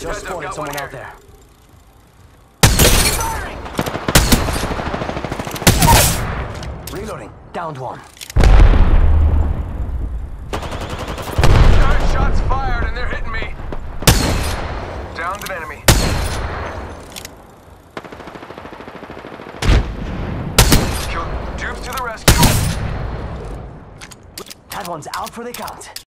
Just spotted someone out here. there. Reloading. Downed one. Nine shots fired and they're hitting me. Downed an enemy. Killed dupes to the rescue. That one's out for the count.